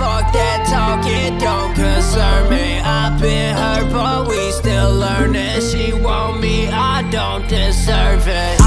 Fuck that don't concern me. I've been hurt but we still She want me, I don't deserve it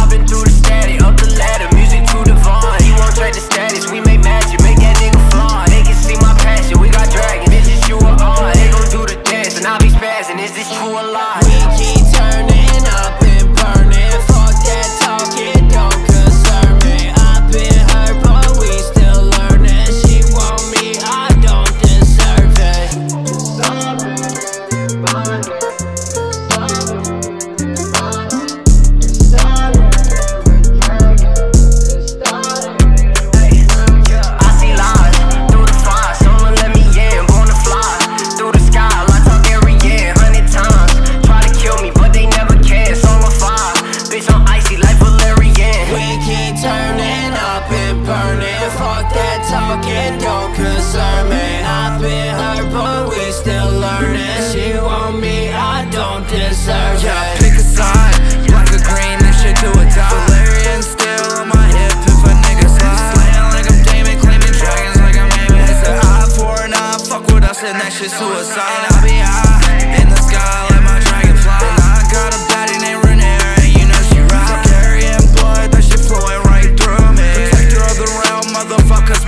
talking, don't concern me. I've been hurt, but we still learning. She want me, I don't deserve Yeah, it. pick a side, black or green, this shit do or die. Valyrian still on my hip if a nigga slide. Slaying like I'm Daemon, claiming dragons like I'm aiming. It's an eye for an eye, fuck with us and that shit suicide. And I be high in the sky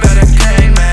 better came